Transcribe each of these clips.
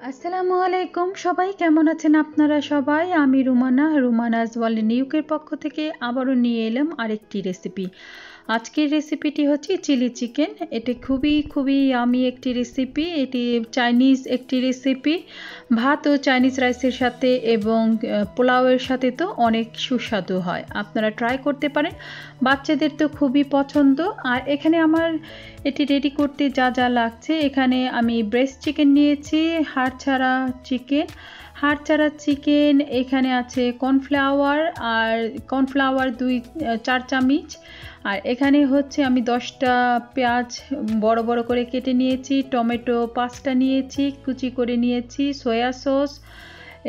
আসসালামু আলাইকুম। সবাই কেমন আছেন আপনারা সবাই? আমি রুমানা। রুমানাজ ওয়ার্ল্ড নিউকের পক্ষ থেকে আবারও নিয়ে এলাম আরেকটি রেসিপি আজকের রেসিপিটি হচ্ছে চিলি চিকেন এটি খুবই খুবই আমি একটি রেসিপি এটি চাইনিজ একটি রেসিপি ভাত ও চাইনিজ রাইসের সাথে এবং পোলাওয়ের সাথে তো অনেক সুস্বাদু হয়। আপনারা ট্রাই করতে পারেন। বাচ্চাদের তো খুবই পছন্দ। আর এখানে আমার এটি রেডি করতে যা যা লাগছে। এখানে আমি ব্রেস্ট চিকেন নিয়েছি। হাড় ছাড়া চিকেন হাড় ছাড়া চিকেন, এখানে আছে কর্নফ্লাওয়ার আর কর্নফ্লাওয়ার দুই, চার চামচ। আর এখানে হচ্ছে আমি দশটা পেঁয়াজ বড় বড় করে কেটে নিয়েছি, টমেটো পাঁচটা নিয়েছি, কুচি করে নিয়েছি, সয়া সস,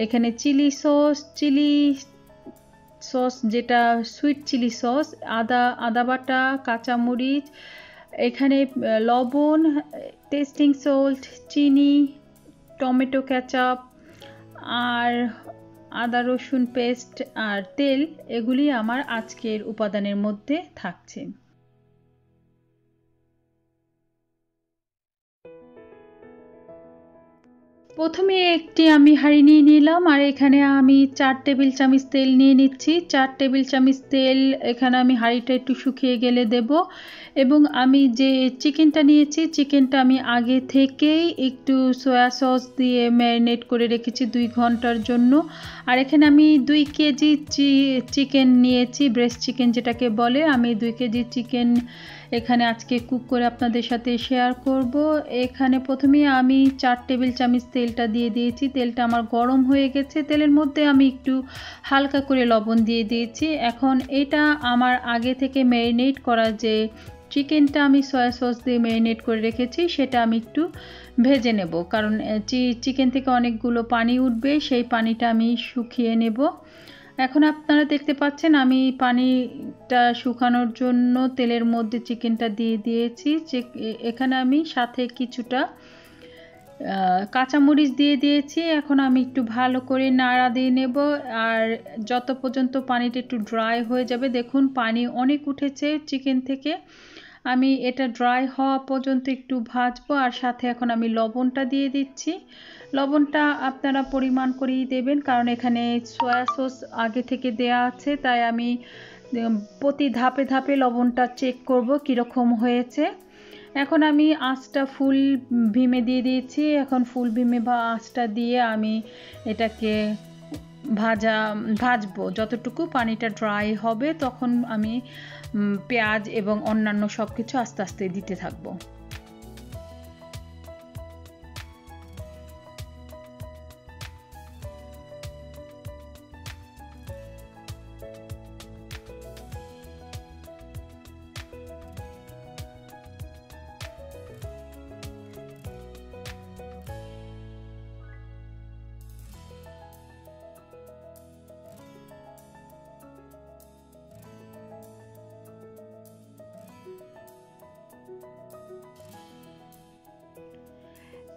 এখানে চিলি সস চিলি সস যেটা সুইট চিলি সস, আদা আদা বাটা, কাঁচামরিচ, এখানে লবণ, টেস্টিং সল্ট, চিনি, টমেটো ক্যাচাপ আর আদা রসুন পেস্ট আর তেল এগুলি আমার আজকের উপাদানের মধ্যে থাকছে। প্রথমে একটি আমি হাঁড়ি নিয়ে নিলাম, আর এখানে আমি চার টেবিল চামচ তেল নিয়ে নিচ্ছি। চার টেবিল চামচ তেল, এখানে আমি হাঁড়িটা একটু শুকিয়ে গেলে দেব। এবং আমি যে চিকেনটা নিয়েছি, চিকেনটা আমি আগে থেকেই একটু সয়া সস দিয়ে ম্যারিনেট করে রেখেছি দুই ঘণ্টার জন্য। আর এখানে আমি দুই কেজি চিকেন নিয়েছি, ব্রেস্ট চিকেন যেটাকে বলে। আমি দুই কেজি চিকেন এখানে আজকে কুক করে আপনাদের সাথে শেয়ার করব। এখানে প্রথমে আমি চার টেবিল চামচ তেলটা দিয়ে দিয়েছি। তেলটা আমার গরম হয়ে গেছে। তেলের মধ্যে আমি একটু হালকা করে লবণ দিয়ে দিয়েছি। এখন এটা আমার আগে থেকে ম্যারিনেট করা যে চিকেনটা আমি সয়া সস দিয়ে ম্যারিনেট করে রেখেছি, সেটা আমি একটু ভেজে নেব। কারণ চিকেন থেকে অনেকগুলো পানি উঠবে, সেই পানিটা আমি শুকিয়ে নেব। এখন আপনারা দেখতে পাচ্ছেন আমি পানিটা শুকানোর জন্য তেলের মধ্যে চিকেনটা দিয়ে দিয়েছি। এখানে আমি সাথে কিছুটা কাঁচামরিচ দিয়ে দিয়েছি। এখন আমি একটু ভালো করে নাড়া দিয়ে নেব। আর যত পর্যন্ত পানিটা একটু ড্রাই হয়ে যাবে, দেখুন পানি অনেক উঠেছে চিকেন থেকে। আমি এটা ড্রাই হওয়া পর্যন্ত একটু ভাজবো, আর সাথে এখন আমি লবণটা দিয়ে দিচ্ছি। লবণটা আপনারা পরিমাণ করেই দেবেন, কারণ এখানে সয়া সস আগে থেকে দেয়া আছে, তাই আমি প্রতি ধাপে ধাপে লবণটা চেক করব কীরকম হয়েছে। এখন আমি আঁচটা ফুল ভিমে দিয়ে দিয়েছি, এখন ফুল ভিমে বা আঁচটা দিয়ে আমি এটাকে ভাজা, ভাজবো। যতটুকু পানিটা ড্রাই হবে, তখন আমি পেঁয়াজ এবং অন্যান্য সব কিছু আস্তে আস্তে দিতে থাকব।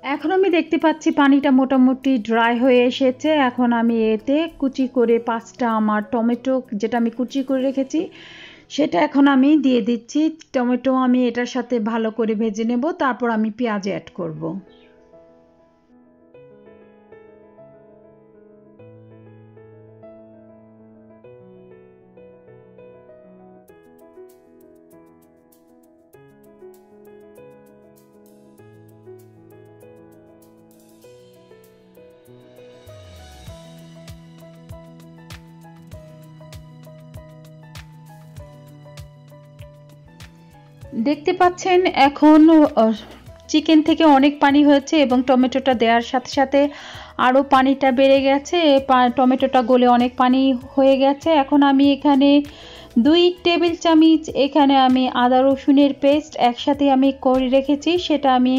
এখন আমি দেখতে পাচ্ছি পানিটা মোটামুটি ড্রাই হয়ে এসেছে এখন আমি এতে কুচি করে পাঁচটা আমার টমেটো যেটা আমি কুচি করে রেখেছি, সেটা এখন আমি দিয়ে দিচ্ছি টমেটো আমি এটার সাথে ভালো করে ভেজে নেব, তারপর আমি পেঁয়াজ অ্যাড করব। দেখতে পাচ্ছেন এখন চিকেন থেকে অনেক পানি হয়েছে এবং টমেটোটা দেওয়ার সাথে সাথে আরও পানিটা বেড়ে গেছে। টমেটোটা গলে অনেক পানি হয়ে গেছে। এখন আমি এখানে দুই টেবিল চামচ, এখানে আমি আদা রসুনের পেস্ট একসাথে আমি করে রেখেছি। সেটা আমি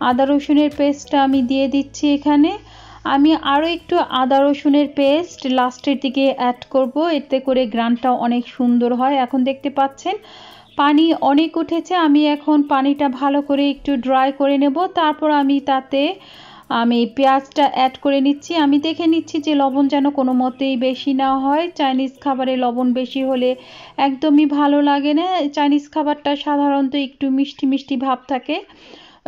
আদা রসুনের পেস্টটা আমি দিয়ে দিচ্ছি এখানে। আমি আরও একটু আদা রসুনের পেস্ট লাস্টের দিকে অ্যাড করব। এতে করে গ্রানটা অনেক সুন্দর হয়। এখন দেখতে পাচ্ছেন পানি অনেক উঠেছে, আমি এখন পানিটা ভালো করে একটু ড্রাই করে নেব। তারপর আমি তাতে আমি পেঁয়াজটা অ্যাড করে নিচ্ছি। আমি দেখে নিচ্ছি যে লবণ যেন কোনো মতেই বেশি না হয়। চাইনিজ খাবারে লবণ বেশি হলে একদমই ভালো লাগে না। চাইনিজ খাবারটা সাধারণত একটু মিষ্টি মিষ্টি ভাব থাকে।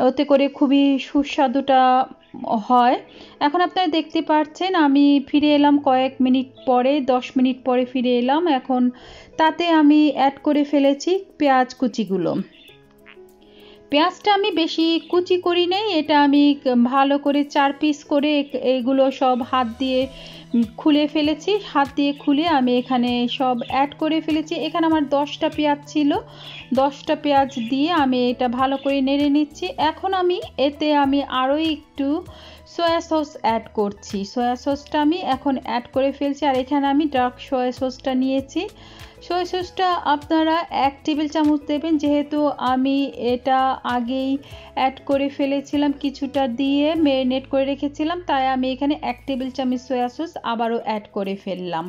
ওতে করে খুবই সুস্বাদুটা হয়। এখন আপনারা দেখতে পাচ্ছেন আমি ফিরে এলাম কয়েক মিনিট পরে, দশ মিনিট পরে ফিরে এলাম। এখন তাতে আমি অ্যাড করে ফেলেছি পেঁয়াজ কুচিগুলো। পেঁয়াজটা আমি বেশি কুচি করি নেই, এটা আমি ভালো করে চার পিস করে এগুলো সব হাত দিয়ে খুলে ফেলেছি। হাত দিয়ে খুলে আমি এখানে সব অ্যাড করে ফেলেছি। এখানে আমার দশটা পেঁয়াজ ছিল। দশটা পেঁয়াজ দিয়ে আমি এটা ভালো করে নেড়ে নিচ্ছি। এখন আমি এতে আমি আরও একটু সয়া সস অ্যাড করছি। সয়া সসটা আমি এখন অ্যাড করে ফেলছি আর এখানে আমি ডার্ক সয়া সসটা নিয়েছি। সয়া সসটা আপনারা এক টেবিল চামচ দেবেন, যেহেতু আমি এটা আগেই অ্যাড করে ফেলেছিলাম, কিছুটা দিয়ে মেরিনেট করে রেখেছিলাম, তাই আমি এখানে এক টেবিল চামচ সয়া সস আবারও অ্যাড করে ফেললাম।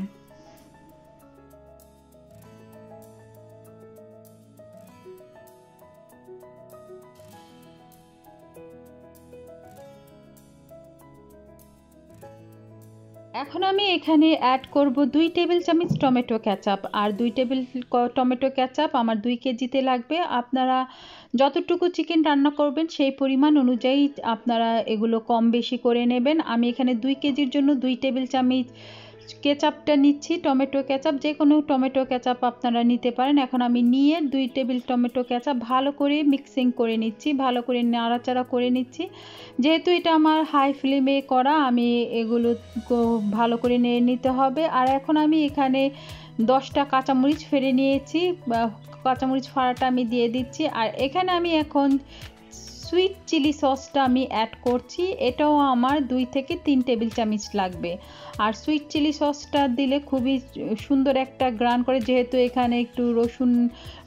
এখন আমি এখানে অ্যাড করব দুই টেবিল চামচ টমেটো ক্যাচাপ আর দুই টেবিল টমেটো ক্যাচাপ আমার দুই কেজিতে লাগবে। আপনারা যতটুকু চিকেন রান্না করবেন সেই পরিমাণ অনুযায়ী আপনারা এগুলো কম বেশি করে নেবেন। আমি এখানে দুই কেজির জন্য দুই টেবিল চামচ কেচাপটা নিচ্ছি, টমেটো কেচাপ যে কোনো টমেটো কেচাপ আপনারা নিতে পারেন। এখন আমি নিয়ে দুই টেবিল টমেটো কেচাপ ভালো করে মিক্সিং করে নিচ্ছি, ভালো করে নাড়াচাড়া করে নিচ্ছি। যেহেতু এটা আমার হাই ফ্লেমে করা, আমি এগুলো ভালো করে নিয়ে নিতে হবে। আর এখন আমি এখানে দশটা কাঁচামরিচ ফেলে নিয়েছি কাঁচামরিচ ফাড়াটা আমি দিয়ে দিচ্ছি। আর এখানে আমি এখন সুইট চিলি সসটা আমি অ্যাড করছি। এটাও আমার দুই থেকে তিন টেবিল চামচ লাগবে। আর সুইট চিলি সসটা দিলে খুবই সুন্দর একটা গ্রান করে, যেহেতু এখানে একটু রসুন,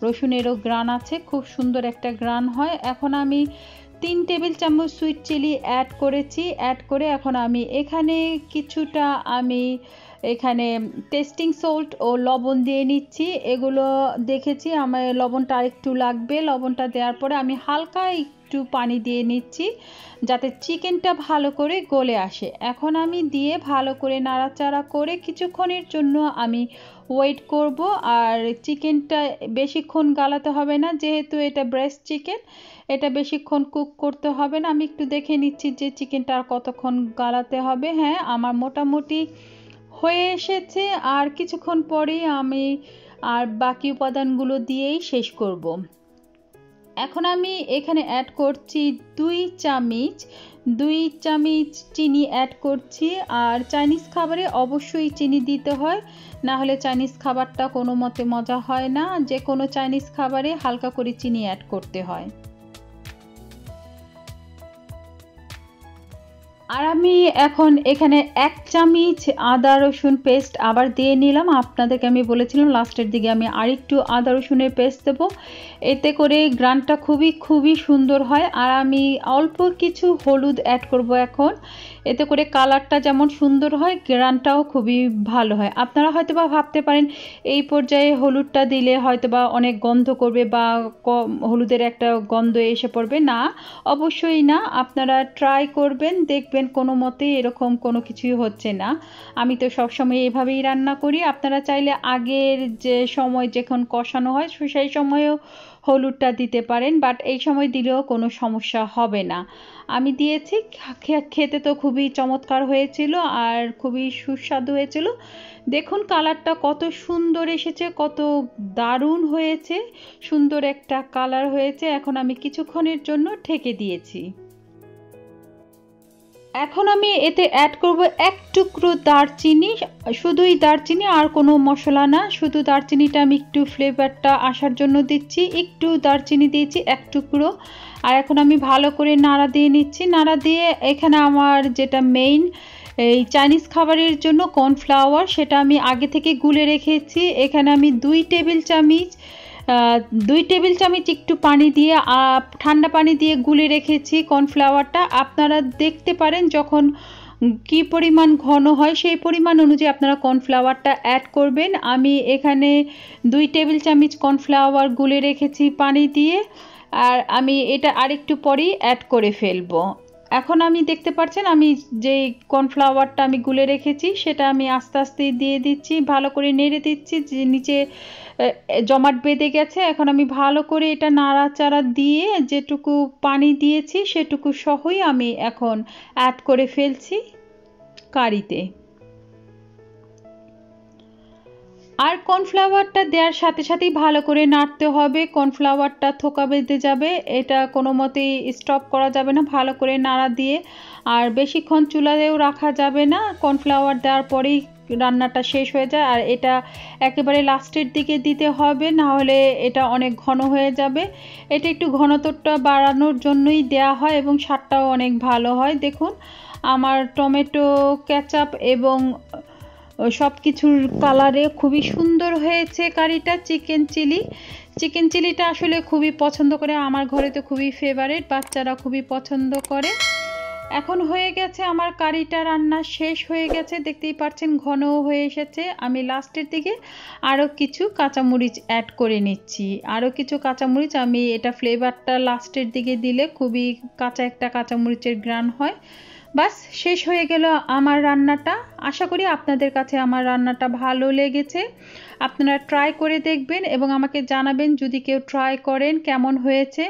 রসুনেরও গ্রান আছে, খুব সুন্দর একটা গ্রান হয়। এখন আমি তিন টেবিল চামচ সুইট চিলি অ্যাড করেছি। অ্যাড করে এখন আমি এখানে কিছুটা আমি এখানে টেস্টিং সল্ট ও লবণ দিয়ে নিচ্ছি। এগুলো দেখেছি, আমার লবণটা আরেকটু লাগবে। লবণটা দেওয়ার পরে আমি হালকা একটু পানি দিয়ে নিচ্ছি, যাতে চিকেনটা ভালো করে গলে আসে। এখন আমি দিয়ে ভালো করে নাড়াচাড়া করে কিছুক্ষণের জন্য আমি ওয়েট করব। আর চিকেনটা বেশিক্ষণ গালাতে হবে না, যেহেতু এটা ব্রেস্ট চিকেন এটা বেশিক্ষণ কুক করতে হবে না। আমি একটু দেখে নিচ্ছি যে চিকেনটা আর কতক্ষণ গালাতে হবে। হ্যাঁ আমার মোটামুটি হয়ে এসেছে। আর কিছুক্ষণ পরেই আমি আর বাকি উপাদানগুলো দিয়েই শেষ করব। এখন আমি এখানে অ্যাড করছি দুই চামচ দুই চামচ চিনি অ্যাড করছি। আর চাইনিজ খাবারে অবশ্যই চিনি দিতে হয়, না হলে চাইনিজ খাবারটা কোনো মতে মজা হয় না। যে কোনো চাইনিজ খাবারে হালকা করে চিনি অ্যাড করতে হয়। আর আমি এখন এখানে এক চামচ আদা রসুন পেস্ট আবার দিয়ে নিলাম। আপনাদেরকে আমি বলেছিলাম, লাস্টের দিকে আমি আরেকটু আদা রসুনের পেস্ট দেবো। এতে করে গ্রানটা খুবই খুবই সুন্দর হয়। আর আমি অল্প কিছু হলুদ অ্যাড করব এখন। এতে করে কালারটা যেমন সুন্দর হয়, গ্রানটাও খুবই ভালো হয়। আপনারা হয়তো বা ভাবতে পারেন, এই পর্যায়ে হলুদটা দিলে হয়তো বা অনেক গন্ধ করবে বা হলুদের একটা গন্ধ এসে পড়বে। না, অবশ্যই না। আপনারা ট্রাই করবেন, দেখবেন কোনো মতেই এরকম কোনো কিছুই হচ্ছে না। আমি তো সবসময় এভাবেই রান্না করি। আপনারা চাইলে আগের যে সময় যখন কষানো হয় সেই সময়েও হলুদটা দিতে পারেন বাট এই সময় দিলেও কোনো সমস্যা হবে না। আমি দিয়েছি খেতে তো খুবই চমৎকার হয়েছিল আর খুবই সুস্বাদু হয়েছিল। দেখুন কালারটা কত সুন্দর এসেছে, কত দারুণ হয়েছে। সুন্দর একটা কালার হয়েছে। এখন আমি কিছুক্ষণের জন্য ঠেকে দিয়েছি। এখন আমি এতে অ্যাড করব এক টুকরো দারচিনি, শুধুই দারচিনি আর কোনো মশলা না, শুধু দারচিনিটা আমি একটু ফ্লেভারটা আসার জন্য দিচ্ছি, একটু দারচিনি দিয়েছি এক টুকরো। আর এখন আমি ভালো করে নাড়া দিয়ে নিচ্ছি, নাড়া দিয়ে এখানে আমার যেটা মেইন এই চাইনিজ খাবারের জন্য কর্নফ্লাওয়ার সেটা আমি আগে থেকে গুলে রেখেছি। এখানে আমি দুই টেবিল চামচ দুই টেবিল চামচ একটু পানি দিয়ে ঠান্ডা পানি দিয়ে গুলে রেখেছি কর্নফ্লাওয়ারটা। আপনারা দেখতে পারেন যখন কি পরিমাণ ঘন হয়, সেই পরিমাণ অনুযায়ী আপনারা কর্নফ্লাওয়ারটা অ্যাড করবেন। আমি এখানে দুই টেবিল চামচ কর্নফ্লাওয়ার গুলে রেখেছি পানি দিয়ে, আর আমি এটা আরেকটু পরেই অ্যাড করে ফেলব। এখন আমি দেখতে পাচ্ছেন আমি যেই কর্নফ্লাওয়ারটা আমি গুলে রেখেছি, সেটা আমি আস্তে আস্তে দিয়ে দিচ্ছি, ভালো করে নেড়ে দিচ্ছি, যে নিচে জমাট বেঁধে গেছে। এখন আমি ভালো করে এটা নাড়াচাড়া দিয়ে যেটুকু পানি দিয়েছি, সেটুকু সহই আমি এখন অ্যাড করে ফেলছি কারিতে। আর কর্নফ্লাওয়ারটা দেওয়ার সাথে সাথেই ভালো করে নাড়তে হবে। কর্নফ্লাওয়ারটা থোকা বেঁধে যাবে। এটা কোনো মতেই স্টপ করা যাবে না, ভালো করে নাড়া দিয়ে। আর বেশিক্ষণ চুলাতেও রাখা যাবে না। কর্নফ্লাওয়ার দেওয়ার পরেই রান্নাটা শেষ হয়ে যায়। আর এটা একেবারে লাস্টের দিকে দিতে হবে, না হলে এটা অনেক ঘন হয়ে যাবে। এটা একটু ঘনত্বটা বাড়ানোর জন্যই দেয়া হয় এবং স্বাদটাও অনেক ভালো হয়। দেখুন, আমার টমেটো ক্যাচাপ এবং সব কিছুর কালারে খুবই সুন্দর হয়েছে কারিটা, চিকেন চিলি। চিকেন চিলিটা আসলে খুবই পছন্দ করে, আমার ঘরে তো খুবই ফেভারেট বাচ্চারা খুবই পছন্দ করে। এখন হয়ে গেছে আমার কারিটা রান্না শেষ হয়ে গেছে, দেখতেই পাচ্ছেন ঘনও হয়ে এসেছে। আমি লাস্টের দিকে আরও কিছু কাঁচামরিচ অ্যাড করে নিচ্ছি। আরও কিছু কাঁচামরিচ, আমি এটা ফ্লেভারটা লাস্টের দিকে দিলে খুবই কাঁচা একটা কাঁচামরিচের গ্রান হয়। বাস, শেষ হয়ে গেল আমার রান্নাটা। আশা করি আপনাদের কাছে আমার রান্নাটা ভালো লেগেছে। আপনারা ট্রাই করে দেখবেন এবং আমাকে জানাবেন যদি কেউ ট্রাই করেন কেমন হয়েছে।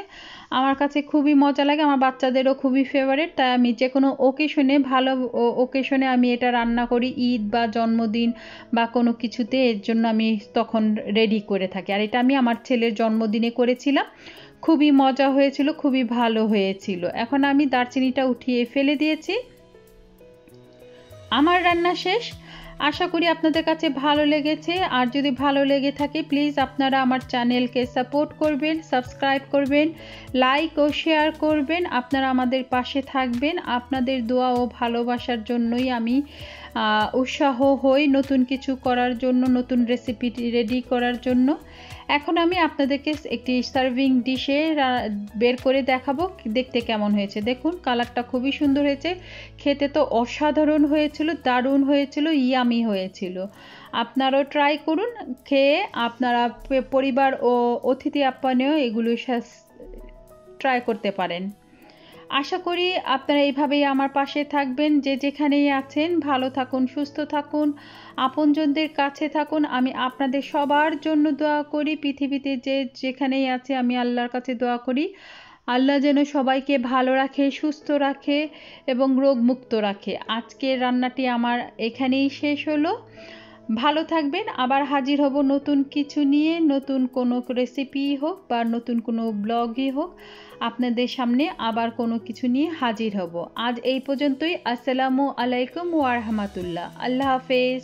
আমার কাছে খুবই মজা লাগে, আমার বাচ্চাদেরও খুবই ফেভারিট তাই আমি যে কোনো ওকেশনে ভালো ওকেশনে আমি এটা রান্না করি, ঈদ বা জন্মদিন বা কোনো কিছুতে, এর জন্য আমি তখন রেডি করে থাকি। আর এটা আমি আমার ছেলের জন্মদিনে করেছিলাম, খুবই মজা হয়েছিল, খুবই ভালো হয়েছিল। এখন আমি দারচিনিটা উঠিয়ে ফেলে দিয়েছি। আমার রান্না শেষ। আশা করি আপনাদের কাছে ভালো লেগেছে। আর যদি ভালো লেগে থাকে প্লিজ আপনারা আমার চ্যানেলকে সাপোর্ট করবেন সাবস্ক্রাইব করবেন লাইক ও শেয়ার করবেন। আপনারা আমাদের পাশে থাকবেন। আপনাদের দোয়া ও ভালোবাসার জন্যই আমি উৎসাহ হই নতুন কিছু করার জন্য, নতুন রেসিপি রেডি করার জন্য। এখন আমি আপনাদেরকে একটি সার্ভিং ডিশে বের করে দেখাবো দেখতে কেমন হয়েছে। দেখুন কালারটা খুবই সুন্দর হয়েছে। খেতে তো অসাধারণ হয়েছিল, দারুণ হয়েছিল ইয়ামি হয়েছিল। আপনারাও ট্রাই করুন, খেয়ে আপনারা পরিবার ও অতিথি আপ্যায়নেও এগুলো ট্রাই করতে পারেন। আশা করি আপনারা এইভাবেই আমার পাশে থাকবেন। যে যেখানেই আছেন, ভালো থাকুন, সুস্থ থাকুন, আপনজনদের কাছে থাকুন। আমি আপনাদের সবার জন্য দোয়া করি। পৃথিবীতে যে যেখানেই আছে, আমি আল্লাহর কাছে দোয়া করি। আল্লাহ যেন সবাইকে ভালো রাখে, সুস্থ রাখে এবং রোগমুক্ত রাখে। আজকের রান্নাটি আমার এখানেই শেষ হলো। ভালো থাকবেন। আবার হাজির হব নতুন কিছু নিয়ে, নতুন কোনো রেসিপি হোক বা নতুন কোনো ব্লগই হোক। আপনাদের সামনে আবার কোনো কিছু নিয়ে হাজির হব। আজ এই পর্যন্তই। আসসালামু আলাইকুম ওয়ারহামাতুল্লাহ আল্লাহ হাফেজ।